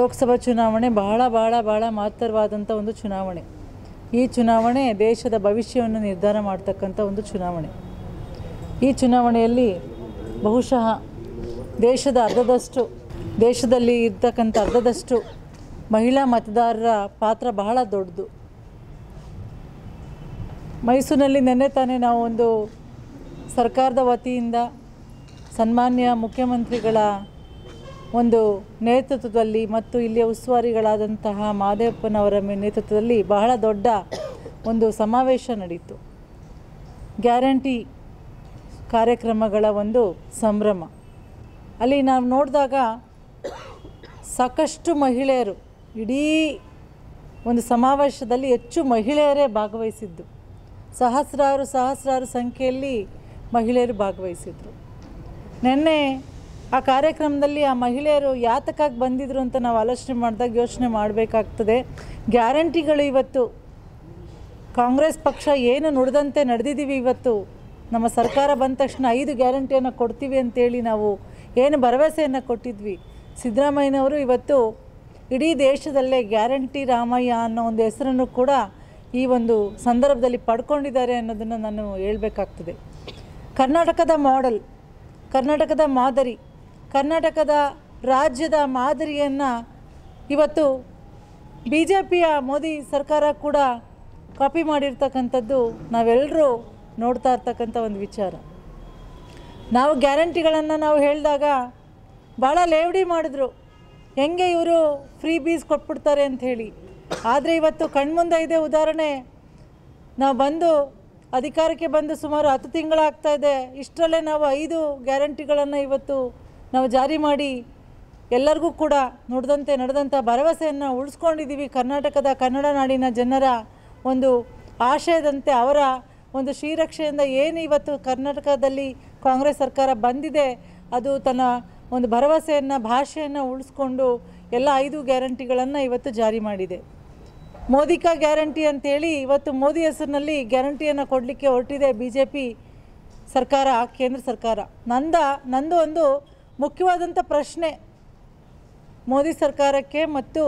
ಲೋಕಸಭಾ ಚುನಾವಣೆ ಬಹಳ ಬಹಳ ಬಹಳ ಮಹತ್ತರವಾದಂಥ ಒಂದು ಚುನಾವಣೆ. ಈ ಚುನಾವಣೆ ದೇಶದ ಭವಿಷ್ಯವನ್ನು ನಿರ್ಧಾರ ಮಾಡ್ತಕ್ಕಂಥ ಒಂದು ಚುನಾವಣೆ. ಈ ಚುನಾವಣೆಯಲ್ಲಿ ಬಹುಶಃ ದೇಶದ ಅರ್ಧದಷ್ಟು, ದೇಶದಲ್ಲಿ ಇರ್ತಕ್ಕಂಥ ಅರ್ಧದಷ್ಟು ಮಹಿಳಾ ಮತದಾರರ ಪಾತ್ರ ಬಹಳ ದೊಡ್ಡದು. ಮೈಸೂರಿನಲ್ಲಿ ನಿನ್ನೆ ತಾನೇ ನಾವು ಒಂದು ಸರ್ಕಾರದ ವತಿಯಿಂದ ಸನ್ಮಾನ್ಯ ಮುಖ್ಯಮಂತ್ರಿಗಳ ಒಂದು ನೇತೃತ್ವದಲ್ಲಿ ಮತ್ತು ಇಲ್ಲಿಯ ಉಸ್ತುವಾರಿಗಳಾದಂತಹ ಮಾದೇವಪ್ಪನವರ ನೇತೃತ್ವದಲ್ಲಿ ಬಹಳ ದೊಡ್ಡ ಒಂದು ಸಮಾವೇಶ ನಡೆಯಿತು ಗ್ಯಾರಂಟಿ ಕಾರ್ಯಕ್ರಮಗಳ ಒಂದು ಸಂಭ್ರಮ. ಅಲ್ಲಿ ನಾವು ನೋಡಿದಾಗ ಸಾಕಷ್ಟು ಮಹಿಳೆಯರು, ಇಡೀ ಒಂದು ಸಮಾವೇಶದಲ್ಲಿ ಹೆಚ್ಚು ಮಹಿಳೆಯರೇ ಭಾಗವಹಿಸಿದ್ದು. ಸಹಸ್ರಾರು ಸಹಸ್ರಾರು ಸಂಖ್ಯೆಯಲ್ಲಿ ಮಹಿಳೆಯರು ಭಾಗವಹಿಸಿದರು. ನಿನ್ನೆ ಆ ಕಾರ್ಯಕ್ರಮದಲ್ಲಿ ಆ ಮಹಿಳೆಯರು ಯಾತಕ್ಕಾಗಿ ಬಂದಿದ್ರು ಅಂತ ನಾವು ಆಲೋಚನೆ ಮಾಡಿದಾಗ ಯೋಚನೆ ಮಾಡಬೇಕಾಗ್ತದೆ. ಗ್ಯಾರಂಟಿಗಳು ಇವತ್ತು. ಕಾಂಗ್ರೆಸ್ ಪಕ್ಷ ಏನು ನುಡಿದಂತೆ ನಡೆದಿದ್ದೀವಿ ಇವತ್ತು. ನಮ್ಮ ಸರ್ಕಾರ ಬಂದ ತಕ್ಷಣ ಐದು ಗ್ಯಾರಂಟಿಯನ್ನು ಕೊಡ್ತೀವಿ ಅಂತೇಳಿ ನಾವು ಏನು ಭರವಸೆಯನ್ನು ಕೊಟ್ಟಿದ್ವಿ. ಸಿದ್ದರಾಮಯ್ಯನವರು ಇವತ್ತು ಇಡೀ ದೇಶದಲ್ಲೇ ಗ್ಯಾರಂಟಿ ರಾಮಯ್ಯ ಅನ್ನೋ ಒಂದು ಹೆಸರನ್ನು ಕೂಡ ಈ ಒಂದು ಸಂದರ್ಭದಲ್ಲಿ ಪಡ್ಕೊಂಡಿದ್ದಾರೆ ಅನ್ನೋದನ್ನು ನಾನು ಹೇಳಬೇಕಾಗ್ತದೆ. ಕರ್ನಾಟಕದ ಮಾಡೆಲ್ ಕರ್ನಾಟಕದ ಮಾದರಿ ಕರ್ನಾಟಕದ ರಾಜ್ಯದ ಮಾದರಿಯನ್ನು ಇವತ್ತು ಬಿ ಜೆ ಪಿಯ ಮೋದಿ ಸರ್ಕಾರ ಕೂಡ ಕಾಪಿ ಮಾಡಿರ್ತಕ್ಕಂಥದ್ದು ನಾವೆಲ್ಲರೂ ನೋಡ್ತಾ ಇರ್ತಕ್ಕಂಥ ಒಂದು ವಿಚಾರ. ನಾವು ಗ್ಯಾರಂಟಿಗಳನ್ನು ನಾವು ಹೇಳಿದಾಗ ಭಾಳ ಲೇವಡಿ ಮಾಡಿದ್ರು. ಹೆಂಗೆ ಇವರು ಫ್ರೀ ಬೀಸ್ ಕೊಟ್ಬಿಡ್ತಾರೆ ಅಂಥೇಳಿ ಆದರೆ ಇವತ್ತು ಕಣ್ಮುಂದೆ ಇದೆ ಉದಾಹರಣೆ. ನಾವು ಬಂದು ಅಧಿಕಾರಕ್ಕೆ ಬಂದು ಸುಮಾರು ಹತ್ತು ತಿಂಗಳಾಗ್ತಾ ಇದೆ. ಇಷ್ಟರಲ್ಲೇ ನಾವು ಐದು ಗ್ಯಾರಂಟಿಗಳನ್ನು ಇವತ್ತು ನಾವು ಜಾರಿ ಮಾಡಿ ಎಲ್ಲರಿಗೂ ಕೂಡ ನುಡಿದಂತೆ ನಡೆದಂಥ ಭರವಸೆಯನ್ನು ಉಳಿಸ್ಕೊಂಡಿದ್ದೀವಿ. ಕರ್ನಾಟಕದ ಕನ್ನಡ ನಾಡಿನ ಜನರ ಒಂದು ಆಶಯದಂತೆ ಅವರ ಒಂದು ಶ್ರೀರಕ್ಷೆಯಿಂದ ಏನು ಇವತ್ತು ಕರ್ನಾಟಕದಲ್ಲಿ ಕಾಂಗ್ರೆಸ್ ಸರ್ಕಾರ ಬಂದಿದೆ, ಅದು ತನ್ನ ಒಂದು ಭರವಸೆಯನ್ನು, ಭಾಷೆಯನ್ನು ಉಳಿಸ್ಕೊಂಡು ಎಲ್ಲ ಐದು ಗ್ಯಾರಂಟಿಗಳನ್ನು ಇವತ್ತು ಜಾರಿ ಮಾಡಿದೆ. ಮೋದಿಕಾ ಗ್ಯಾರಂಟಿ ಅಂತೇಳಿ ಇವತ್ತು ಮೋದಿ ಹೆಸರಿನಲ್ಲಿ ಗ್ಯಾರಂಟಿಯನ್ನು ಕೊಡಲಿಕ್ಕೆ ಹೊರಟಿದೆ ಬಿ ಜೆ ಪಿ ಸರ್ಕಾರ, ಕೇಂದ್ರ ಸರ್ಕಾರ. ನಂದ, ನಂದು ಒಂದು ಮುಖ್ಯವಾದಂಥ ಪ್ರಶ್ನೆ ಮೋದಿ ಸರ್ಕಾರಕ್ಕೆ ಮತ್ತು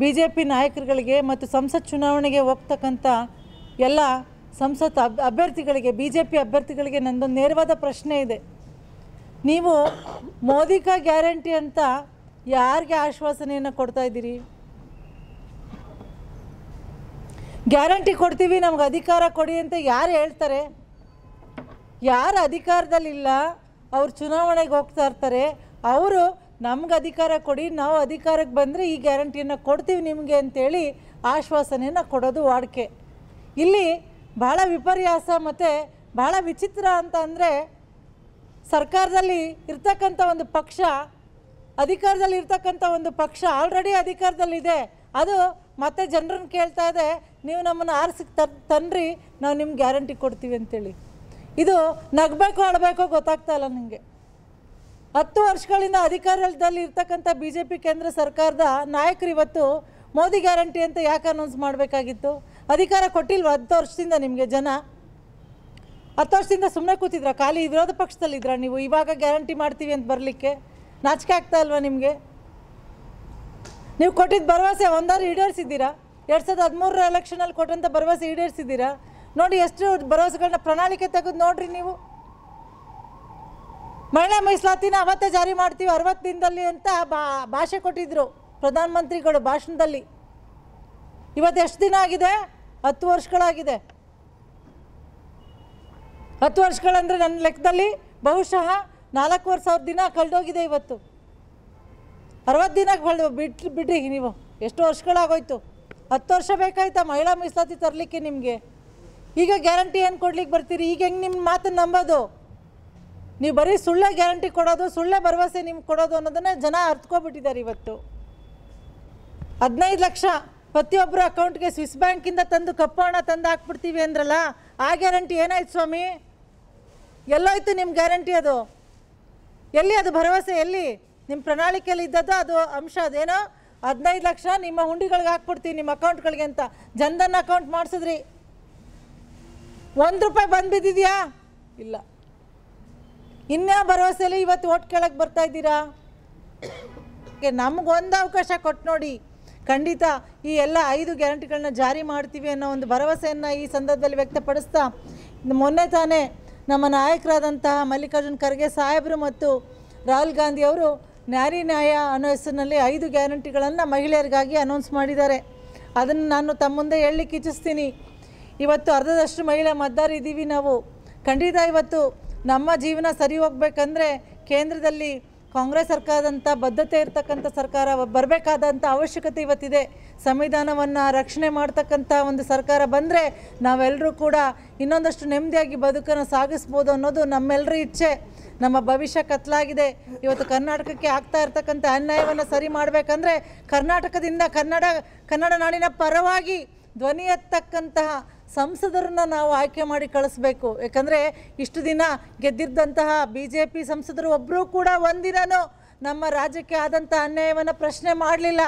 ಬಿ ಜೆ ಪಿ ನಾಯಕರುಗಳಿಗೆ ಮತ್ತು ಸಂಸತ್ ಚುನಾವಣೆಗೆ ಹೋಗ್ತಕ್ಕಂಥ ಎಲ್ಲ ಸಂಸತ್ ಅಬ್, ಅಭ್ಯರ್ಥಿಗಳಿಗೆ ಬಿ ಜೆ ಪಿ ಅಭ್ಯರ್ಥಿಗಳಿಗೆ ನಂದೊಂದು ನೇರವಾದ ಪ್ರಶ್ನೆ ಇದೆ. ನೀವು ಮೋದಿಕಾ ಗ್ಯಾರಂಟಿ ಅಂತ ಯಾರಿಗೆ ಆಶ್ವಾಸನೆಯನ್ನು ಕೊಡ್ತಾ ಇದ್ದೀರಿ? ಗ್ಯಾರಂಟಿ ಕೊಡ್ತೀವಿ, ನಮ್ಗೆ ಅಧಿಕಾರ ಕೊಡಿ ಅಂತ ಯಾರು ಹೇಳ್ತಾರೆ? ಯಾರು ಅಧಿಕಾರದಲ್ಲಿಲ್ಲ? ಅವ್ರು ಚುನಾವಣೆಗೆ ಹೋಗ್ತಾ ಇರ್ತಾರೆ, ಅವರು ನಮ್ಗೆ ಅಧಿಕಾರ ಕೊಡಿ, ನಾವು ಅಧಿಕಾರಕ್ಕೆ ಬಂದರೆ ಈ ಗ್ಯಾರಂಟಿಯನ್ನು ಕೊಡ್ತೀವಿ ನಿಮಗೆ ಅಂತೇಳಿ ಆಶ್ವಾಸನೆಯನ್ನು ಕೊಡೋದು ವಾಡಿಕೆ. ಇಲ್ಲಿ ಭಾಳ ವಿಪರ್ಯಾಸ ಮತ್ತು ಭಾಳ ವಿಚಿತ್ರ ಅಂತ ಅಂದರೆ ಸರ್ಕಾರದಲ್ಲಿ ಇರ್ತಕ್ಕಂಥ ಒಂದು ಪಕ್ಷ, ಅಧಿಕಾರದಲ್ಲಿ ಇರ್ತಕ್ಕಂಥ ಒಂದು ಪಕ್ಷ ಆಲ್ರೆಡಿ ಅಧಿಕಾರದಲ್ಲಿದೆ. ಅದು ಮತ್ತೆ ಜನರನ್ನು ಕೇಳ್ತಾ ಇದೆ, ನೀವು ನಮ್ಮನ್ನು ಆರಿಸಿ ತನ್ರಿ ನಾವು ನಿಮ್ಗೆ ಗ್ಯಾರಂಟಿ ಕೊಡ್ತೀವಿ ಅಂತೇಳಿ. ಇದು ನಗಬೇಕು ಅಳಬೇಕೋ ಗೊತ್ತಾಗ್ತಾ ಇಲ್ಲ ನಿಮಗೆ ಹತ್ತು ವರ್ಷಗಳಿಂದ ಅಧಿಕಾರದಲ್ಲಿ ಇರ್ತಕ್ಕಂಥ ಬಿ ಜೆ ಪಿ ಕೇಂದ್ರ ಸರ್ಕಾರದ ನಾಯಕರು ಇವತ್ತು ಮೋದಿ ಗ್ಯಾರಂಟಿ ಅಂತ ಯಾಕೆ ಅನೌನ್ಸ್ ಮಾಡಬೇಕಾಗಿತ್ತು? ಅಧಿಕಾರ ಕೊಟ್ಟಿಲ್ವ ಹತ್ತು ವರ್ಷದಿಂದ ನಿಮಗೆ ಜನ? ಹತ್ತು ವರ್ಷದಿಂದ ಸುಮ್ಮನೆ ಕೂತಿದ್ರ? ಖಾಲಿ ವಿರೋಧ ಪಕ್ಷದಲ್ಲಿದ್ರ ನೀವು? ಇವಾಗ ಗ್ಯಾರಂಟಿ ಮಾಡ್ತೀವಿ ಅಂತ ಬರಲಿಕ್ಕೆ? ನಾಚಿಕೆ ಆಗ್ತಾ ಇಲ್ವಾ ನಿಮಗೆ? ನೀವು ಕೊಟ್ಟಿದ್ದ ಭರವಸೆ ಒಂದಾರು ಈಡೇರಿಸಿದ್ದೀರಾ? ಎರಡು ಸಾವಿರದ ಹದಿಮೂರರ ಎಲೆಕ್ಷನಲ್ಲಿ ಕೊಟ್ಟಂಥ ಭರವಸೆ ಈಡೇರಿಸಿದ್ದೀರಾ? ನೋಡಿ ಎಷ್ಟು ಭರವಸೆಗಳನ್ನ ಪ್ರಣಾಳಿಕೆ ತೆಗೆದು ನೋಡ್ರಿ ನೀವು. ಮಹಿಳಾ ಮೀಸಲಾತಿನ ಅವತ್ತೇ ಜಾರಿ ಮಾಡ್ತೀವಿ ಅರವತ್ತು ದಿನದಲ್ಲಿ ಅಂತ ಭಾಷೆ ಕೊಟ್ಟಿದ್ರು ಪ್ರಧಾನಮಂತ್ರಿಗಳು ಭಾಷಣದಲ್ಲಿ. ಇವತ್ತು ಎಷ್ಟು ದಿನ ಆಗಿದೆ? ಹತ್ತು ವರ್ಷಗಳಾಗಿದೆ. ಹತ್ತು ವರ್ಷಗಳಂದರೆ ನನ್ನ ಲೆಕ್ಕದಲ್ಲಿ ಬಹುಶಃ ನಾಲ್ಕೂವರೆ ಸಾವಿರ ದಿನ ಕಳೆದೋಗಿದೆ ಇವತ್ತು. ಅರವತ್ತು ದಿನ ಕಳೆದು ಬಿಟ್ಟು ಬಿಡ್ರಿ ನೀವು. ಎಷ್ಟು ವರ್ಷಗಳಾಗೋಯ್ತು? ಹತ್ತು ವರ್ಷ ಬೇಕಾಯ್ತಾ ಮಹಿಳಾ ಮೀಸಲಾತಿ ತರಲಿಕ್ಕೆ ನಿಮಗೆ? ಈಗ ಗ್ಯಾರಂಟಿ ಏನು ಕೊಡ್ಲಿಕ್ಕೆ ಬರ್ತೀರಿ? ಈಗ ಹೆಂಗೆ ನಿಮ್ಮ ಮಾತನ್ನು ನಂಬೋದು? ನೀವು ಬರೀ ಸುಳ್ಳೆ ಗ್ಯಾರಂಟಿ ಕೊಡೋದು, ಸುಳ್ಳೆ ಭರವಸೆ ನಿಮ್ಗೆ ಕೊಡೋದು ಅನ್ನೋದನ್ನ ಜನ ಅರ್ತ್ಕೊಬಿಟ್ಟಿದ್ದಾರೆ ಇವತ್ತು. ಹದಿನೈದು ಲಕ್ಷ ಪ್ರತಿಯೊಬ್ಬರ ಅಕೌಂಟ್ಗೆ ಸ್ವಿಸ್ ಬ್ಯಾಂಕಿಂದ ತಂದು ಕಪ್ಪು ಹಣ ತಂದು ಹಾಕ್ಬಿಡ್ತೀವಿ ಅಂದ್ರಲ್ಲ, ಆ ಗ್ಯಾರಂಟಿ ಏನಾಯ್ತು ಸ್ವಾಮಿ? ಎಲ್ಲೋಯ್ತು ನಿಮ್ಮ ಗ್ಯಾರಂಟಿ ಅದು? ಎಲ್ಲಿ ಅದು ಭರವಸೆ, ಎಲ್ಲಿ? ನಿಮ್ಮ ಪ್ರಣಾಳಿಕೆಯಲ್ಲಿ ಇದ್ದದ್ದು ಅದು ಅಂಶ ಅದೇನೋ? ಹದಿನೈದು ಲಕ್ಷ ನಿಮ್ಮ ಹುಂಡಿಗಳಿಗೆ ಹಾಕ್ಬಿಡ್ತೀವಿ, ನಿಮ್ಮ ಅಕೌಂಟ್ಗಳಿಗೆ ಅಂತ. ಜನ್ಧನ್ ಅಕೌಂಟ್ ಮಾಡಿಸಿದ್ರಿ. ಒಂದು ರೂಪಾಯಿ ಬಂದು ಇಲ್ಲ. ಇನ್ಯಾ ಭರವಸೆಯಲ್ಲಿ ಇವತ್ತು ಓಟ್ ಕೇಳಕ್ಕೆ ಬರ್ತಾ ಇದ್ದೀರಾ? ನಮಗೊಂದು ಅವಕಾಶ ಕೊಟ್ಟು ನೋಡಿ. ಖಂಡಿತ ಈ ಎಲ್ಲ ಐದು ಗ್ಯಾರಂಟಿಗಳನ್ನ ಜಾರಿ ಮಾಡ್ತೀವಿ ಅನ್ನೋ ಒಂದು ಭರವಸೆಯನ್ನು ಈ ಸಂದರ್ಭದಲ್ಲಿ ವ್ಯಕ್ತಪಡಿಸ್ತಾ, ಮೊನ್ನೆ ತಾನೇ ನಮ್ಮ ನಾಯಕರಾದಂತಹ ಮಲ್ಲಿಕಾರ್ಜುನ್ ಖರ್ಗೆ ಸಾಹೇಬರು ಮತ್ತು ರಾಹುಲ್ ಗಾಂಧಿ ಅವರು ನ್ಯಾರಿ ನ್ಯಾಯ ಅನ್ನೋ ಹೆಸರಿನಲ್ಲಿ ಐದು ಗ್ಯಾರಂಟಿಗಳನ್ನು ಮಹಿಳೆಯರಿಗಾಗಿ ಅನೌನ್ಸ್ ಮಾಡಿದ್ದಾರೆ. ಅದನ್ನು ನಾನು ತಮ್ಮ ಮುಂದೆ ಹೇಳಲಿಕ್ಕೆ ಇಚ್ಛಿಸ್ತೀನಿ. ಇವತ್ತು ಅರ್ಧದಷ್ಟು ಮಹಿಳೆ ಮತದಾರ ಇದ್ದೀವಿ ನಾವು. ಖಂಡಿತ ಇವತ್ತು ನಮ್ಮ ಜೀವನ ಸರಿ ಹೋಗ್ಬೇಕಂದ್ರೆ ಕೇಂದ್ರದಲ್ಲಿ ಕಾಂಗ್ರೆಸ್ ಸರ್ಕಾರದಂಥ ಬದ್ಧತೆ ಇರತಕ್ಕಂಥ ಸರ್ಕಾರ ಬರಬೇಕಾದಂಥ ಅವಶ್ಯಕತೆ ಇವತ್ತಿದೆ. ಸಂವಿಧಾನವನ್ನು ರಕ್ಷಣೆ ಮಾಡ್ತಕ್ಕಂಥ ಒಂದು ಸರ್ಕಾರ ಬಂದರೆ ನಾವೆಲ್ಲರೂ ಕೂಡ ಇನ್ನೊಂದಷ್ಟು ನೆಮ್ಮದಿಯಾಗಿ ಬದುಕನ್ನು ಸಾಗಿಸ್ಬೋದು ಅನ್ನೋದು ನಮ್ಮೆಲ್ಲರ ಇಚ್ಛೆ. ನಮ್ಮ ಭವಿಷ್ಯ ಕತ್ಲಾಗಿದೆ. ಇವತ್ತು ಕರ್ನಾಟಕಕ್ಕೆ ಆಗ್ತಾ ಇರ್ತಕ್ಕಂಥ ಅನ್ಯಾಯವನ್ನು ಸರಿ ಮಾಡಬೇಕಂದ್ರೆ ಕರ್ನಾಟಕದಿಂದ ಕನ್ನಡ ಕನ್ನಡ ನಾಡಿನ ಪರವಾಗಿ ಧ್ವನಿ ಎತ್ತಕ್ಕಂತಹ ಸಂಸದರನ್ನ ನಾವು ಆಯ್ಕೆ ಮಾಡಿ ಕಳಿಸ್ಬೇಕು. ಯಾಕಂದರೆ ಇಷ್ಟು ದಿನ ಗೆದ್ದಿದ್ದಂತಹ ಬಿ ಜೆ ಪಿ ಸಂಸದರು ಒಬ್ಬರೂ ಕೂಡ ಒಂದಿನೂ ನಮ್ಮ ರಾಜ್ಯಕ್ಕೆ ಆದಂಥ ಅನ್ಯಾಯವನ್ನು ಪ್ರಶ್ನೆ ಮಾಡಲಿಲ್ಲ.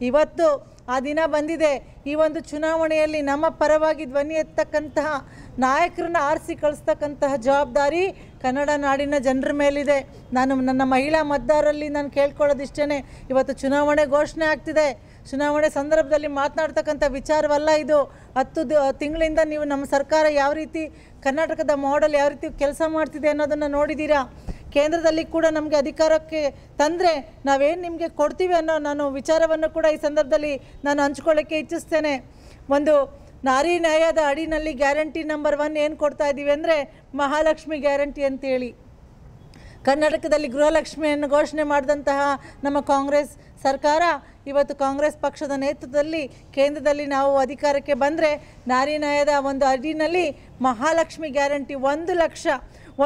ಇವತ್ತು ಆ ದಿನ ಬಂದಿದೆ. ಈ ಒಂದು ಚುನಾವಣೆಯಲ್ಲಿ ನಮ್ಮ ಪರವಾಗಿ ಧ್ವನಿ ಎತ್ತಕ್ಕಂತಹ ನಾಯಕರನ್ನ ಆರಿಸಿ ಕಳಿಸ್ತಕ್ಕಂತಹ ಜವಾಬ್ದಾರಿ ಕನ್ನಡ ನಾಡಿನ ಜನರ ಮೇಲಿದೆ. ನಾನು ನನ್ನ ಮಹಿಳಾ ಮತದಾರರಲ್ಲಿ ನಾನು ಕೇಳ್ಕೊಳ್ಳೋದಿಷ್ಟೇ ಇವತ್ತು ಚುನಾವಣೆ ಘೋಷಣೆ ಆಗ್ತಿದೆ. ಚುನಾವಣೆ ಸಂದರ್ಭದಲ್ಲಿ ಮಾತನಾಡ್ತಕ್ಕಂಥ ವಿಚಾರವಲ್ಲ ಇದು. ಹತ್ತು ತಿಂಗಳಿಂದ ನೀವು ನಮ್ಮ ಸರ್ಕಾರ ಯಾವ ರೀತಿ ಕರ್ನಾಟಕದ ಮಾಡೆಲ್ ಯಾವ ರೀತಿ ಕೆಲಸ ಮಾಡ್ತಿದೆ ಅನ್ನೋದನ್ನು ನೋಡಿದ್ದೀರಾ ಕೇಂದ್ರದಲ್ಲಿ ಕೂಡ ನಮಗೆ ಅಧಿಕಾರಕ್ಕೆ ತಂದರೆ ನಾವೇನು ನಿಮಗೆ ಕೊಡ್ತೀವಿ ಅನ್ನೋ ನಾನು ವಿಚಾರವನ್ನು ಕೂಡ ಈ ಸಂದರ್ಭದಲ್ಲಿ ನಾನು ಹಂಚ್ಕೊಳ್ಳೋಕ್ಕೆ ಇಚ್ಛಿಸ್ತೇನೆ. ಒಂದು ನಾರಿ ನ್ಯಾಯದ ಅಡಿನಲ್ಲಿ ಗ್ಯಾರಂಟಿ ನಂಬರ್ ಒನ್ ಏನು ಕೊಡ್ತಾ ಇದ್ದೀವಿ ಅಂದರೆ ಮಹಾಲಕ್ಷ್ಮಿ ಗ್ಯಾರಂಟಿ ಅಂತೇಳಿ. ಕರ್ನಾಟಕದಲ್ಲಿ ಗೃಹಲಕ್ಷ್ಮಿಯನ್ನು ಘೋಷಣೆ ಮಾಡಿದಂತಹ ನಮ್ಮ ಕಾಂಗ್ರೆಸ್ ಸರ್ಕಾರ ಇವತ್ತು ಕಾಂಗ್ರೆಸ್ ಪಕ್ಷದ ನೇತೃತ್ವದಲ್ಲಿ ಕೇಂದ್ರದಲ್ಲಿ ನಾವು ಅಧಿಕಾರಕ್ಕೆ ಬಂದರೆ ನಾರಿ ನ್ಯಾಯದ ಒಂದು ಅಡಿನಲ್ಲಿ ಮಹಾಲಕ್ಷ್ಮಿ ಗ್ಯಾರಂಟಿ ಒಂದು ಲಕ್ಷ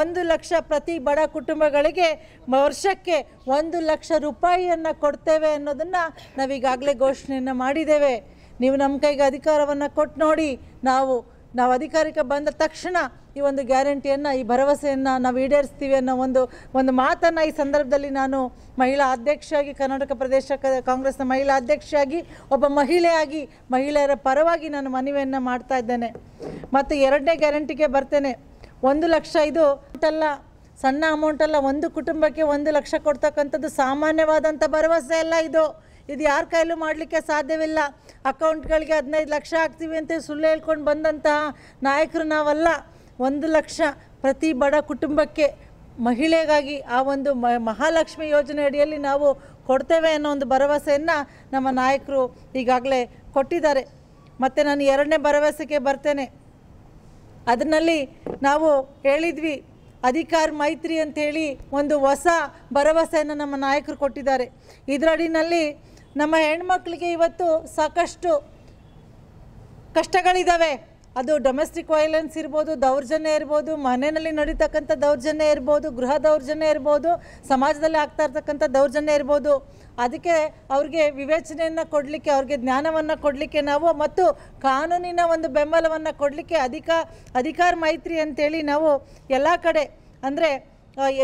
ಒಂದು ಲಕ್ಷ ಪ್ರತಿ ಬಡ ಕುಟುಂಬಗಳಿಗೆ ವರ್ಷಕ್ಕೆ ಒಂದು ಲಕ್ಷ ರೂಪಾಯಿಯನ್ನು ಕೊಡ್ತೇವೆ ಅನ್ನೋದನ್ನು ನಾವೀಗಾಗಲೇ ಘೋಷಣೆಯನ್ನು ಮಾಡಿದ್ದೇವೆ. ನೀವು ನಮ್ಮ ಕೈಗೆ ಅಧಿಕಾರವನ್ನು ಕೊಟ್ಟು ನೋಡಿ, ನಾವು ನಾವು ಅಧಿಕಾರಕ್ಕೆ ಬಂದ ತಕ್ಷಣ ಈ ಒಂದು ಗ್ಯಾರಂಟಿಯನ್ನು, ಈ ಭರವಸೆಯನ್ನು ನಾವು ಈಡೇರಿಸ್ತೀವಿ ಅನ್ನೋ ಒಂದು ಒಂದು ಮಾತನ್ನು ಈ ಸಂದರ್ಭದಲ್ಲಿ ನಾನು ಮಹಿಳಾ ಅಧ್ಯಕ್ಷೆಯಾಗಿ, ಕರ್ನಾಟಕ ಪ್ರದೇಶ ಕಾಂಗ್ರೆಸ್ನ ಮಹಿಳಾ ಅಧ್ಯಕ್ಷೆಯಾಗಿ, ಒಬ್ಬ ಮಹಿಳೆಯಾಗಿ, ಮಹಿಳೆಯರ ಪರವಾಗಿ ನಾನು ಮನವಿಯನ್ನು ಮಾಡ್ತಾ ಇದ್ದೇನೆ. ಮತ್ತು ಎರಡನೇ ಗ್ಯಾರಂಟಿಗೆ ಬರ್ತೇನೆ. ಒಂದು ಲಕ್ಷ ಇದು ಅಲ್ಲ, ಸಣ್ಣ ಅಮೌಂಟಲ್ಲ ಒಂದು ಕುಟುಂಬಕ್ಕೆ ಒಂದು ಲಕ್ಷ ಕೊಡ್ತಕ್ಕಂಥದ್ದು ಸಾಮಾನ್ಯವಾದಂಥ ಭರವಸೆ ಅಲ್ಲ ಇದು. ಇದು ಯಾರ ಕೈಲೂ ಮಾಡಲಿಕ್ಕೆ ಸಾಧ್ಯವಿಲ್ಲ. ಅಕೌಂಟ್ಗಳಿಗೆ ಹದಿನೈದು ಲಕ್ಷ ಹಾಕ್ತೀವಿ ಅಂತ ಸುಳ್ಳು ಹೇಳ್ಕೊಂಡು ಬಂದಂತಹ ನಾಯಕರು ನಾವಲ್ಲ. ಒಂದು ಲಕ್ಷ ಪ್ರತಿ ಬಡ ಕುಟುಂಬಕ್ಕೆ ಮಹಿಳೆಗಾಗಿ ಆ ಒಂದು ಮಹಾಲಕ್ಷ್ಮಿ ಯೋಜನೆ ಅಡಿಯಲ್ಲಿ ನಾವು ಕೊಡ್ತೇವೆ ಅನ್ನೋ ಒಂದು ಭರವಸೆಯನ್ನು ನಮ್ಮ ನಾಯಕರು ಈಗಾಗಲೇ ಕೊಟ್ಟಿದ್ದಾರೆ. ಮತ್ತು ನಾನು ಎರಡನೇ ಭರವಸೆಗೆ ಬರ್ತೇನೆ. ಅದರಲ್ಲಿ ನಾವು ಹೇಳಿದ್ವಿ, ಅಧಿಕಾರ ಮೈತ್ರಿ ಅಂಥೇಳಿ ಒಂದು ಹೊಸ ಭರವಸೆಯನ್ನು ನಮ್ಮ ನಾಯಕರು ಕೊಟ್ಟಿದ್ದಾರೆ. ಇದರಡಿನಲ್ಲಿ ನಮ್ಮ ಹೆಣ್ಮಕ್ಳಿಗೆ ಇವತ್ತು ಸಾಕಷ್ಟು ಕಷ್ಟಗಳಿದ್ದಾವೆ ಅದು ಡೊಮೆಸ್ಟಿಕ್ ವೈಲೆನ್ಸ್ ಇರ್ಬೋದು, ದೌರ್ಜನ್ಯ ಇರ್ಬೋದು, ಮನೆಯಲ್ಲಿ ನಡೀತಕ್ಕಂಥ ದೌರ್ಜನ್ಯ ಇರ್ಬೋದು, ಗೃಹ ದೌರ್ಜನ್ಯ ಇರ್ಬೋದು, ಸಮಾಜದಲ್ಲಿ ಆಗ್ತಾ ಇರ್ತಕ್ಕಂಥ ದೌರ್ಜನ್ಯ ಇರ್ಬೋದು. ಅದಕ್ಕೆ ಅವ್ರಿಗೆ ವಿವೇಚನೆಯನ್ನು ಕೊಡಲಿಕ್ಕೆ, ಅವ್ರಿಗೆ ಜ್ಞಾನವನ್ನು ಕೊಡಲಿಕ್ಕೆ ನಾವು ಮತ್ತು ಕಾನೂನಿನ ಒಂದು ಬೆಂಬಲವನ್ನು ಕೊಡಲಿಕ್ಕೆ ಅಧಿಕ, ಅಧಿಕಾರ ಮೈತ್ರಿ ಅಂತೇಳಿ ನಾವು ಎಲ್ಲ ಕಡೆ ಅಂದರೆ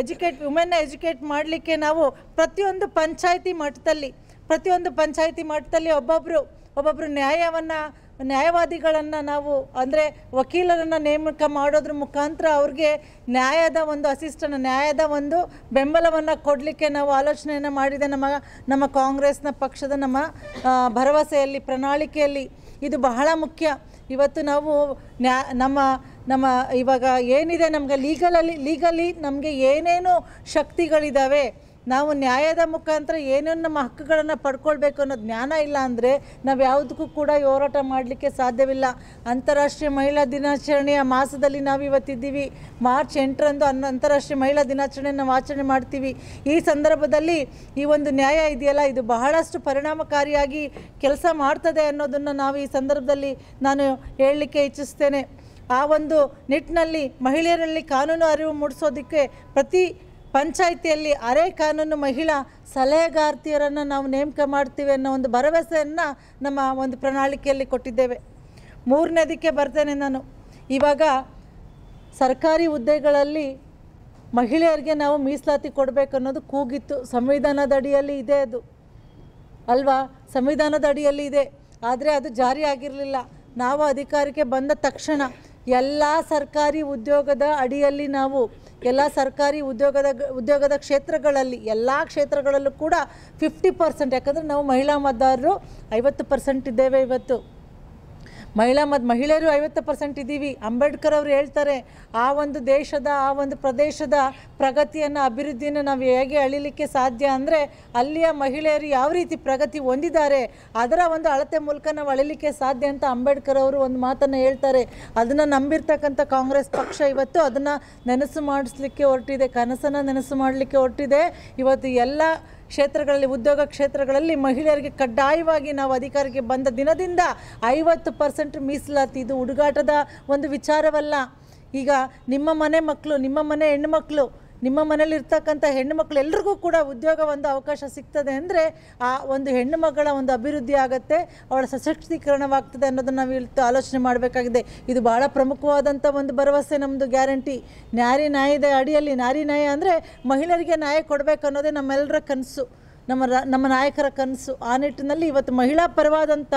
ಎಜುಕೇಟ್ ವುಮೆನ್ನ ಎಜುಕೇಟ್ ಮಾಡಲಿಕ್ಕೆ ನಾವು ಪ್ರತಿಯೊಂದು ಪಂಚಾಯಿತಿ ಮಟ್ಟದಲ್ಲಿ, ಪ್ರತಿಯೊಂದು ಪಂಚಾಯಿತಿ ಮಟ್ಟದಲ್ಲಿ ಒಬ್ಬೊಬ್ಬರು ಒಬ್ಬೊಬ್ಬರು ನ್ಯಾಯವನ್ನು ನ್ಯಾಯವಾದಿಗಳನ್ನು ನಾವು, ಅಂದರೆ ವಕೀಲರನ್ನು ನೇಮಕ ಮಾಡೋದ್ರ ಮುಖಾಂತರ ಅವ್ರಿಗೆ ನ್ಯಾಯದ ಒಂದು ಅಸಿಸ್ಟನ್ನು ನ್ಯಾಯದ ಒಂದು ಬೆಂಬಲವನ್ನು ಕೊಡಲಿಕ್ಕೆ ನಾವು ಆಲೋಚನೆಯನ್ನು ಮಾಡಿದೆ ನಮ್ಮ ನಮ್ಮ ಕಾಂಗ್ರೆಸ್ನ ಪಕ್ಷದ ನಮ್ಮ ಭರವಸೆಯಲ್ಲಿ, ಪ್ರಣಾಳಿಕೆಯಲ್ಲಿ ಇದು ಬಹಳ ಮುಖ್ಯ. ಇವತ್ತು ನಾವು ನ್ಯಾ, ನಮ್ಮ ನಮ್ಮ ಇವಾಗ ಏನಿದೆ ನಮಗೆ ಲೀಗಲಲ್ಲಿ ಲೀಗಲಿ ನಮಗೆ ಏನೇನು ಶಕ್ತಿಗಳಿದ್ದಾವೆ ನಾವು ನ್ಯಾಯದ ಮುಖಾಂತರ ಏನೇನು ನಮ್ಮ ಹಕ್ಕುಗಳನ್ನು ಪಡ್ಕೊಳ್ಬೇಕು ಅನ್ನೋ ಜ್ಞಾನ ಇಲ್ಲ ಅಂದರೆ ನಾವು ಯಾವುದಕ್ಕೂ ಕೂಡ ಹೋರಾಟ ಮಾಡಲಿಕ್ಕೆ ಸಾಧ್ಯವಿಲ್ಲ. ಅಂತಾರಾಷ್ಟ್ರೀಯ ಮಹಿಳಾ ದಿನಾಚರಣೆಯ ಮಾಸದಲ್ಲಿ ನಾವು ಇವತ್ತಿದ್ದೀವಿ. ಮಾರ್ಚ್ ಎಂಟರಂದು ಅನ್ನ ಅಂತಾರಾಷ್ಟ್ರೀಯ ಮಹಿಳಾ ದಿನಾಚರಣೆ ಆಚರಣೆ ಮಾಡ್ತೀವಿ. ಈ ಸಂದರ್ಭದಲ್ಲಿ ಈ ಒಂದು ನ್ಯಾಯ ಇದೆಯಲ್ಲ, ಇದು ಬಹಳಷ್ಟು ಪರಿಣಾಮಕಾರಿಯಾಗಿ ಕೆಲಸ ಮಾಡ್ತದೆ ಅನ್ನೋದನ್ನು ನಾವು ಈ ಸಂದರ್ಭದಲ್ಲಿ ನಾನು ಹೇಳಲಿಕ್ಕೆ ಇಚ್ಛಿಸ್ತೇನೆ. ಆ ಒಂದು ನಿಟ್ಟಿನಲ್ಲಿ ಮಹಿಳೆಯರಲ್ಲಿ ಕಾನೂನು ಅರಿವು ಮೂಡಿಸೋದಕ್ಕೆ ಪ್ರತಿ ಪಂಚಾಯಿತಿಯಲ್ಲಿ ಅರೆ ಕಾನೂನು ಮಹಿಳಾ ಸಲಹೆಗಾರ್ತಿಯರನ್ನು ನಾವು ನೇಮಕ ಮಾಡ್ತೀವಿ ಅನ್ನೋ ಒಂದು ಭರವಸೆಯನ್ನು ನಮ್ಮ ಒಂದು ಪ್ರಣಾಳಿಕೆಯಲ್ಲಿ ಕೊಟ್ಟಿದ್ದೇವೆ. ಮೂರನೇದಕ್ಕೆ ಬರ್ತೇನೆ ನಾನು. ಇವಾಗ ಸರ್ಕಾರಿ ಹುದ್ದೆಗಳಲ್ಲಿ ಮಹಿಳೆಯರಿಗೆ ನಾವು ಮೀಸಲಾತಿ ಕೊಡಬೇಕು ಅನ್ನೋದು ಕೂಗಿತ್ತು. ಸಂವಿಧಾನದ ಅಡಿಯಲ್ಲಿ ಇದೆ ಅದು. ಅಲ್ವಾ? ಸಂವಿಧಾನದ ಅಡಿಯಲ್ಲಿ ಇದೆ. ಆದರೆ ಅದು ಜಾರಿ ಆಗಿರಲಿಲ್ಲ. ನಾವು ಅಧಿಕಾರಕ್ಕೆ ಬಂದ ತಕ್ಷಣ ಎಲ್ಲ ಸರ್ಕಾರಿ ಉದ್ಯೋಗದ ಅಡಿಯಲ್ಲಿ ನಾವು ಎಲ್ಲ ಸರ್ಕಾರಿ ಉದ್ಯೋಗದ ಉದ್ಯೋಗದ ಕ್ಷೇತ್ರಗಳಲ್ಲಿ, ಎಲ್ಲ ಕ್ಷೇತ್ರಗಳಲ್ಲೂ ಕೂಡ ಫಿಫ್ಟಿ ಪರ್ಸೆಂಟ್ ಯಾಕಂದರೆ ನಾವು ಮಹಿಳಾ ಮತದಾರರು ಐವತ್ತು ಪರ್ಸೆಂಟ್ ಇದ್ದೇವೆ ಇವತ್ತು. ಮಹಿಳಾ ಮತ್ತು ಮಹಿಳೆಯರು ಐವತ್ತು ಪರ್ಸೆಂಟ್ ಇದ್ದೀವಿ. ಅಂಬೇಡ್ಕರ್ ಅವರು ಹೇಳ್ತಾರೆ, ಆ ಒಂದು ದೇಶದ, ಆ ಒಂದು ಪ್ರದೇಶದ ಪ್ರಗತಿಯನ್ನು, ಅಭಿವೃದ್ಧಿಯನ್ನು ನಾವು ಹೇಗೆ ಅಳಿಲಿಕ್ಕೆ ಸಾಧ್ಯ ಅಂದರೆ, ಅಲ್ಲಿಯ ಮಹಿಳೆಯರು ಯಾವ ರೀತಿ ಪ್ರಗತಿ ಹೊಂದಿದ್ದಾರೆ, ಅದರ ಒಂದು ಅಳತೆ ಮೂಲಕ ನಾವು ಅಳಿಲಿಕ್ಕೆ ಸಾಧ್ಯ ಅಂತ ಅಂಬೇಡ್ಕರ್ ಅವರು ಒಂದು ಮಾತನ್ನು ಹೇಳ್ತಾರೆ. ಅದನ್ನು ನಂಬಿರ್ತಕ್ಕಂಥ ಕಾಂಗ್ರೆಸ್ ಪಕ್ಷ ಇವತ್ತು ಅದನ್ನು ನೆನಸು ಮಾಡಿಸ್ಲಿಕ್ಕೆ ಹೊರಟಿದೆ, ಕನಸನ್ನು ನೆನಸು ಮಾಡಲಿಕ್ಕೆ ಹೊರಟಿದೆ. ಇವತ್ತು ಎಲ್ಲ ಕ್ಷೇತ್ರಗಳಲ್ಲಿ, ಉದ್ಯೋಗ ಕ್ಷೇತ್ರಗಳಲ್ಲಿ ಮಹಿಳೆಯರಿಗೆ ಕಡ್ಡಾಯವಾಗಿ ನಾವು ಅಧಿಕಾರಕ್ಕೆ ಬಂದ ದಿನದಿಂದ ಐವತ್ತು ಪರ್ಸೆಂಟ್ ಮೀಸಲಾತಿ. ಇದು ಹುಡುಗಾಟದ ಒಂದು ವಿಚಾರವಲ್ಲ. ಈಗ ನಿಮ್ಮ ಮನೆ ಮಕ್ಕಳು, ನಿಮ್ಮ ಮನೆ ಹೆಣ್ಣುಮಕ್ಕಳು ನಿಮ್ಮ ಮನೇಲಿ ಇರ್ತಕ್ಕಂಥ ಹೆಣ್ಣು ಮಕ್ಕಳು ಎಲ್ರಿಗೂ ಕೂಡ ಉದ್ಯೋಗ ಒಂದು ಅವಕಾಶ ಸಿಗ್ತದೆ ಅಂದರೆ ಆ ಒಂದು ಹೆಣ್ಣು ಮಗಳ ಒಂದು ಅಭಿವೃದ್ಧಿ ಆಗುತ್ತೆ, ಅವಳ ಸಶಕ್ತೀಕರಣವಾಗ್ತದೆ ಅನ್ನೋದನ್ನು ನಾವು ಇವತ್ತು ಆಲೋಚನೆ ಮಾಡಬೇಕಾಗಿದೆ. ಇದು ಭಾಳ ಪ್ರಮುಖವಾದಂಥ ಒಂದು ಭರವಸೆ ನಮ್ಮದು ಗ್ಯಾರಂಟಿ. ನ್ಯಾರಿ ನ್ಯಾಯದ ಅಡಿಯಲ್ಲಿ ನಾರಿ ನ್ಯಾಯ ಅಂದರೆ ಮಹಿಳೆಯರಿಗೆ ನ್ಯಾಯ ಕೊಡಬೇಕು ಅನ್ನೋದೇ ನಮ್ಮೆಲ್ಲರ ಕನಸು. ನಮ್ಮ ನಮ್ಮ ನಾಯಕರ ಕನಸು. ಆ ನಿಟ್ಟಿನಲ್ಲಿ ಇವತ್ತು ಮಹಿಳಾ ಪರವಾದಂಥ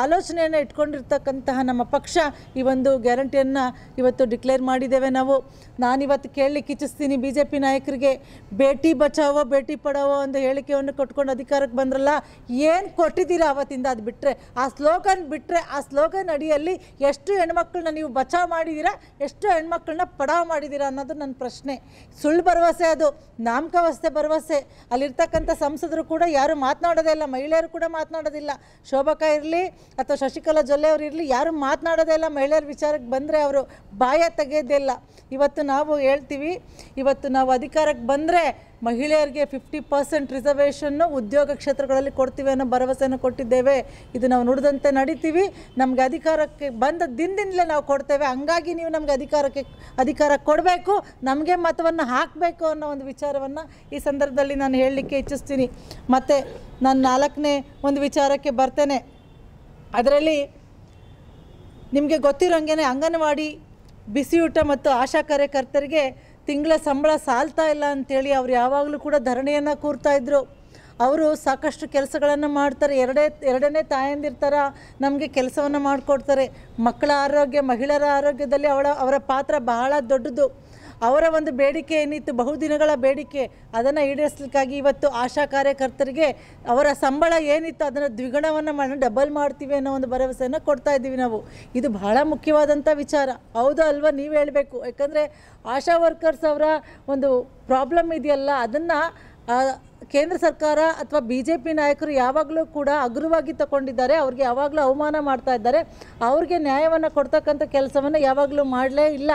ಆಲೋಚನೆಯನ್ನು ಇಟ್ಕೊಂಡಿರ್ತಕ್ಕಂತಹ ನಮ್ಮ ಪಕ್ಷ ಈ ಒಂದು ಗ್ಯಾರಂಟಿಯನ್ನು ಇವತ್ತು ಡಿಕ್ಲೇರ್ ಮಾಡಿದ್ದೇವೆ ನಾವು. ನಾನಿವತ್ತು ಕೇಳಲಿಕ್ಕೆ ಇಚ್ಛಿಸ್ತೀನಿ ಬಿ ಜೆ ಪಿ ನಾಯಕರಿಗೆ, ಬೇಟಿ ಬಚಾವೋ, ಬೇಟಿ ಪಡಾವೋ ಒಂದು ಹೇಳಿಕೆಯನ್ನು ಕೊಟ್ಕೊಂಡು ಅಧಿಕಾರಕ್ಕೆ ಬಂದ್ರಲ್ಲ, ಏನು ಕೊಟ್ಟಿದ್ದೀರಾ ಅವತ್ತಿಂದ ಅದು ಬಿಟ್ಟರೆ ಆ ಸ್ಲೋಗನ್ ಬಿಟ್ಟರೆ ಆ ಸ್ಲೋಗನ್ ಅಡಿಯಲ್ಲಿ ಎಷ್ಟು ಹೆಣ್ಮಕ್ಳನ್ನ ನೀವು ಬಚಾವ್ ಮಾಡಿದ್ದೀರಾ ಎಷ್ಟು ಹೆಣ್ಮಕ್ಳನ್ನ ಪಡಾವ್ ಮಾಡಿದ್ದೀರಾ ಅನ್ನೋದು ನನ್ನ ಪ್ರಶ್ನೆ. ಸುಳ್ಳು ಭರವಸೆ ಅದು ನಾಮಕಾವಸ್ಥೆ ಭರವಸೆ. ಅಲ್ಲಿರ್ತಕ್ಕಂಥ ಸಂಸದರು ಕೂಡ ಯಾರು ಮಾತನಾಡೋದೇ ಇಲ್ಲ, ಮಹಿಳೆಯರು ಕೂಡ ಮಾತನಾಡೋದಿಲ್ಲ. ಶೋಭಕ ಇರಲಿ ಅಥವಾ ಶಶಿಕಲಾ ಜೊಲ್ಲೆ ಅವರು ಇರಲಿ, ಯಾರು ಮಾತನಾಡೋದೇ ಇಲ್ಲ, ಮಹಿಳೆಯರ ವಿಚಾರಕ್ಕೆ ಬಂದರೆ ಅವರು ಬಾಯ ತೆಗೆಯೋದೇ ಇಲ್ಲ ಇವತ್ತು ನಾವು ಹೇಳ್ತೀವಿ, ಇವತ್ತು ನಾವು ಅಧಿಕಾರಕ್ಕೆ ಬಂದರೆ ಮಹಿಳೆಯರಿಗೆ ಫಿಫ್ಟಿ ಪರ್ಸೆಂಟ್ ರಿಸರ್ವೇಷನ್ನು ಉದ್ಯೋಗ ಕ್ಷೇತ್ರಗಳಲ್ಲಿ ಕೊಡ್ತೀವಿ ಅನ್ನೋ ಭರವಸೆಯನ್ನು ಕೊಟ್ಟಿದ್ದೇವೆ. ಇದು ನಾವು ನುಡಿದಂತೆ ನಡಿತೀವಿ. ನಮಗೆ ಅಧಿಕಾರಕ್ಕೆ ಬಂದ ದಿನದಿಂದಲೇ ನಾವು ಕೊಡ್ತೇವೆ. ಹಂಗಾಗಿ ನೀವು ನಮಗೆ ಅಧಿಕಾರಕ್ಕೆ, ಅಧಿಕಾರ ಕೊಡಬೇಕು. ನಮಗೆ ಮತವನ್ನು ಹಾಕಬೇಕು ಅನ್ನೋ ಒಂದು ವಿಚಾರವನ್ನು ಈ ಸಂದರ್ಭದಲ್ಲಿ ನಾನು ಹೇಳಲಿಕ್ಕೆ ಇಚ್ಛಿಸ್ತೀನಿ. ಮತ್ತು ನಾನು ನಾಲ್ಕನೇ ಒಂದು ವಿಚಾರಕ್ಕೆ ಬರ್ತೇನೆ. ಅದರಲ್ಲಿ ನಿಮಗೆ ಗೊತ್ತಿರೋಂಗೆ ಅಂಗನವಾಡಿ ಬಿಸಿಯೂಟ ಮತ್ತು ಆಶಾ ಕಾರ್ಯಕರ್ತರಿಗೆ ತಿಂಗಳ ಸಂಬಳ ಸಾಲ್ತಾ ಇಲ್ಲ ಅಂಥೇಳಿ ಅವ್ರು ಯಾವಾಗಲೂ ಕೂಡ ಧರಣಿಯನ್ನು ಕೂರ್ತಾ ಇದ್ರು. ಅವರು ಸಾಕಷ್ಟು ಕೆಲಸಗಳನ್ನು ಮಾಡ್ತಾರೆ. ಎರಡೇ, ಎರಡನೇ ತಾಯಂದಿರ್ತಾರ ನಮಗೆ ಕೆಲಸವನ್ನು ಮಾಡಿಕೊಡ್ತಾರೆ. ಮಕ್ಕಳ ಆರೋಗ್ಯ, ಮಹಿಳೆಯರ ಆರೋಗ್ಯದಲ್ಲಿ ಅವಳ, ಅವರ ಪಾತ್ರ ಬಹಳ ದೊಡ್ಡದು. ಅವರ ಒಂದು ಬೇಡಿಕೆ ಏನಿತ್ತು, ಬಹುದಿನಗಳ ಬೇಡಿಕೆ, ಅದನ್ನು ಈಡೇರಿಸಲಿಕ್ಕಾಗಿ ಇವತ್ತು ಆಶಾ ಕಾರ್ಯಕರ್ತರಿಗೆ ಅವರ ಸಂಬಳ ಏನಿತ್ತು, ಅದನ್ನು ದ್ವಿಗುಣವನ್ನು ಮಾಡಿ, ಡಬಲ್ ಮಾಡ್ತೀವಿ ಅನ್ನೋ ಒಂದು ಭರವಸೆಯನ್ನು ಕೊಡ್ತಾ ಇದ್ದೀವಿ ನಾವು. ಇದು ಬಹಳ ಮುಖ್ಯವಾದಂಥ ವಿಚಾರ. ಹೌದು ಅಲ್ವಾ, ನೀವು ಹೇಳಬೇಕು. ಯಾಕಂದರೆ ಆಶಾ ವರ್ಕರ್ಸ್ ಅವರ ಒಂದು ಪ್ರಾಬ್ಲಮ್ ಇದೆಯಲ್ಲ, ಅದನ್ನು ಕೇಂದ್ರ ಸರ್ಕಾರ ಅಥವಾ ಬಿ ಜೆ ಪಿ ನಾಯಕರು ಯಾವಾಗಲೂ ಕೂಡ ಅಗ್ರವಾಗಿ ತಗೊಂಡಿದ್ದಾರೆ. ಅವ್ರಿಗೆ ಯಾವಾಗಲೂ ಅವಮಾನ ಮಾಡ್ತಾ ಇದ್ದಾರೆ. ಅವ್ರಿಗೆ ನ್ಯಾಯವನ್ನು ಕೊಡ್ತಕ್ಕಂಥ ಕೆಲಸವನ್ನು ಯಾವಾಗಲೂ ಮಾಡಲೇ ಇಲ್ಲ.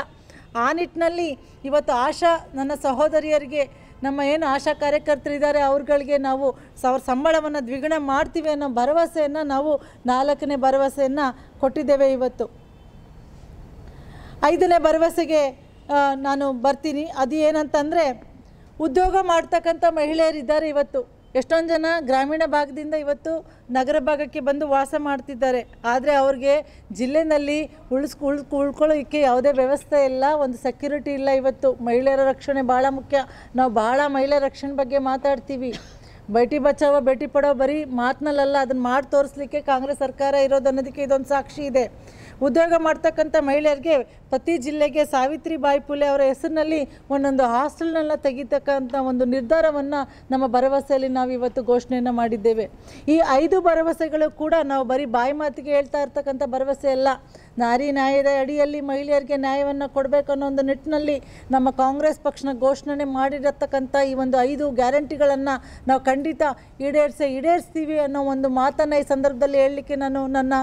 ಆ ನಿಟ್ಟಿನಲ್ಲಿ ಇವತ್ತು ಆಶಾ, ನನ್ನ ಸಹೋದರಿಯರಿಗೆ, ನಮ್ಮ ಏನು ಆಶಾ ಕಾರ್ಯಕರ್ತರಿದ್ದಾರೆ ಅವ್ರುಗಳಿಗೆ ನಾವು ಅವ್ರ ಸಂಬಳವನ್ನು ದ್ವಿಗುಣ ಮಾಡ್ತೀವಿ ಅನ್ನೋ ಭರವಸೆಯನ್ನು ನಾವು ನಾಲ್ಕನೇ ಭರವಸೆಯನ್ನು ಕೊಟ್ಟಿದ್ದೇವೆ ಇವತ್ತು. ಐದನೇ ಭರವಸೆಗೆ ನಾನು ಬರ್ತೀನಿ. ಅದು ಏನಂತಂದರೆ ಉದ್ಯೋಗ ಮಾಡ್ತಕ್ಕಂಥ ಮಹಿಳೆಯರಿದ್ದಾರೆ ಇವತ್ತು. ಎಷ್ಟೊಂದು ಜನ ಗ್ರಾಮೀಣ ಭಾಗದಿಂದ ಇವತ್ತು ನಗರ ಭಾಗಕ್ಕೆ ಬಂದು ವಾಸ ಮಾಡ್ತಿದ್ದಾರೆ. ಆದರೆ ಅವ್ರಿಗೆ ಜಿಲ್ಲೆನಲ್ಲಿ ಉಳಿಸ್, ಉಳ್, ಉಳ್ಕೊಳ್ಳೋಕ್ಕೆ ಯಾವುದೇ ವ್ಯವಸ್ಥೆ ಇಲ್ಲ. ಒಂದು ಸೆಕ್ಯೂರಿಟಿ ಇಲ್ಲ ಇವತ್ತು. ಮಹಿಳೆಯರ ರಕ್ಷಣೆ ಭಾಳ ಮುಖ್ಯ. ನಾವು ಭಾಳ ಮಹಿಳೆಯರ ರಕ್ಷಣೆ ಬಗ್ಗೆ ಮಾತಾಡ್ತೀವಿ. ಬೇಟಿ ಬಚಾವೋ, ಬೇಟಿ ಪಡೋ ಬರೀ ಮಾತಿನಲ್ಲ ಅದನ್ನು ಮಾಡಿ ತೋರಿಸ್ಲಿಕ್ಕೆ ಕಾಂಗ್ರೆಸ್ ಸರ್ಕಾರ ಇರೋದು ಅನ್ನೋದಕ್ಕೆ ಇದೊಂದು ಸಾಕ್ಷಿ ಇದೆ. ಉದ್ಯೋಗ ಮಾಡ್ತಕ್ಕಂಥ ಮಹಿಳೆಯರಿಗೆ ಪ್ರತಿ ಜಿಲ್ಲೆಗೆ ಸಾವಿತ್ರಿಬಾಯಿ ಪುಲೆ ಅವರ ಹೆಸರಿನಲ್ಲಿ ಒಂದೊಂದು ಹಾಸ್ಟೆಲ್ನೆಲ್ಲ ತೆಗಿತಕ್ಕಂಥ ಒಂದು ನಿರ್ಧಾರವನ್ನು ನಮ್ಮ ಭರವಸೆಯಲ್ಲಿ ನಾವು ಇವತ್ತು ಘೋಷಣೆಯನ್ನು ಮಾಡಿದ್ದೇವೆ. ಈ ಐದು ಭರವಸೆಗಳು ಕೂಡ ನಾವು ಬರೀ ಬಾಯಿ ಮಾತಿಗೆ ಹೇಳ್ತಾ ಇರ್ತಕ್ಕಂಥ ಭರವಸೆ ಅಲ್ಲ. ನಾರಿ ನ್ಯಾಯದ ಅಡಿಯಲ್ಲಿ ಮಹಿಳೆಯರಿಗೆ ನ್ಯಾಯವನ್ನು ಕೊಡಬೇಕು ಅನ್ನೋ ಒಂದು ನಿಟ್ಟಿನಲ್ಲಿ ನಮ್ಮ ಕಾಂಗ್ರೆಸ್ ಪಕ್ಷನ ಘೋಷಣೆ ಮಾಡಿರತಕ್ಕಂಥ ಈ ಒಂದು ಐದು ಗ್ಯಾರಂಟಿಗಳನ್ನು ನಾವು ಖಂಡಿತ ಈಡೇರಿಸೇ, ಈಡೇರಿಸ್ತೀವಿ ಅನ್ನೋ ಒಂದು ಮಾತನ್ನು ಈ ಸಂದರ್ಭದಲ್ಲಿ ಹೇಳಲಿಕ್ಕೆ ನಾನು ನನ್ನ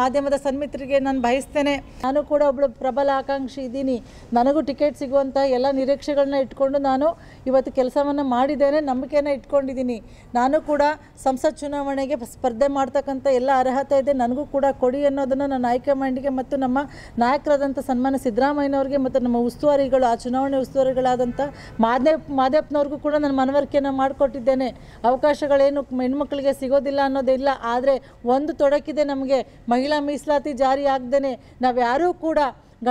ಮಾಧ್ಯಮದ ಸನ್ಮಿತ್ರಿಗೆ ನಾನು ಬಯಸ್ತೇನೆ. ನಾನು ಕೂಡ ಒಬ್ಬಳು ಪ್ರಬಲ ಆಕಾಂಕ್ಷಿ ಇದ್ದೀನಿ. ನನಗೂ ಟಿಕೆಟ್ ಸಿಗುವಂಥ ಎಲ್ಲ ನಿರೀಕ್ಷೆಗಳನ್ನ ಇಟ್ಕೊಂಡು ನಾನು ಇವತ್ತು ಕೆಲಸವನ್ನು ಮಾಡಿದ್ದೇನೆ ನಂಬಿಕೆಯನ್ನು ಇಟ್ಕೊಂಡಿದ್ದೀನಿ. ನಾನು ಕೂಡ ಸಂಸತ್ ಚುನಾವಣೆಗೆ ಸ್ಪರ್ಧೆ ಮಾಡ್ತಕ್ಕಂಥ ಎಲ್ಲ ಅರ್ಹತೆ ಇದೆ. ನನಗೂ ಕೂಡ ಕೊಡಿ ಅನ್ನೋದನ್ನು ನನ್ನ ಹೈಕಮಾಂಡಿಗೆ ಮತ್ತು ನಮ್ಮ ನಾಯಕರಾದಂಥ ಸನ್ಮಾನ ಸಿದ್ದರಾಮಯ್ಯನವ್ರಿಗೆ ಮತ್ತು ನಮ್ಮ ಉಸ್ತುವಾರಿಗಳು, ಆ ಚುನಾವಣೆ ಉಸ್ತುವಾರಿಗಳಾದಂಥ ಮಾದೇವ್ ಮಾದೇಪ್ಪನವ್ರಿಗೂ ಕೂಡ ನಾನು ಮನವರಿಕೆಯನ್ನು ಮಾಡಿಕೊಟ್ಟಿದ್ದೇನೆ. ಅವಕಾಶಗಳೇನು ಹೆಣ್ಮಕ್ಳಿಗೆ ಸಿಗೋದಿಲ್ಲ ಅನ್ನೋದಿಲ್ಲ ಆದರೆ ಒಂದು ತೊಡಕಿದೆ ನಮಗೆ. ಮಹಿಳಾ ಮೀಸಲಾತಿ ಜಾರಿ ನಾವು ಯಾರೂ ಕೂಡ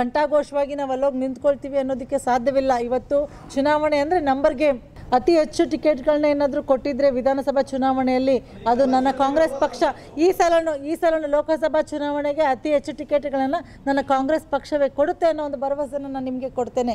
ಘಂಟಾಘೋಷವಾಗಿ ನಾವು ಅಲ್ಲೋಗಿ ನಿಂತ್ಕೊಳ್ತೀವಿ ಅನ್ನೋದಕ್ಕೆ ಸಾಧ್ಯವಿಲ್ಲ. ಇವತ್ತು ಚುನಾವಣೆ ಅಂದರೆ ನಂಬರ್ ಗೇಮ್ ಅತಿ ಹೆಚ್ಚು ಟಿಕೆಟ್ಗಳನ್ನ ಏನಾದರೂ ಕೊಟ್ಟಿದ್ದರೆ ವಿಧಾನಸಭಾ ಚುನಾವಣೆಯಲ್ಲಿ ಅದು ನನ್ನ ಕಾಂಗ್ರೆಸ್ ಪಕ್ಷ. ಈ ಸಲನು ಈ ಸಲನು ಲೋಕಸಭಾ ಚುನಾವಣೆಗೆ ಅತಿ ಹೆಚ್ಚು ಟಿಕೆಟ್ಗಳನ್ನು ನನ್ನ ಕಾಂಗ್ರೆಸ್ ಪಕ್ಷವೇ ಕೊಡುತ್ತೆ ಅನ್ನೋ ಒಂದು ಭರವಸೆಯನ್ನು ನಾನು ನಿಮಗೆ ಕೊಡ್ತೇನೆ.